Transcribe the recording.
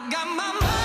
I got my mind.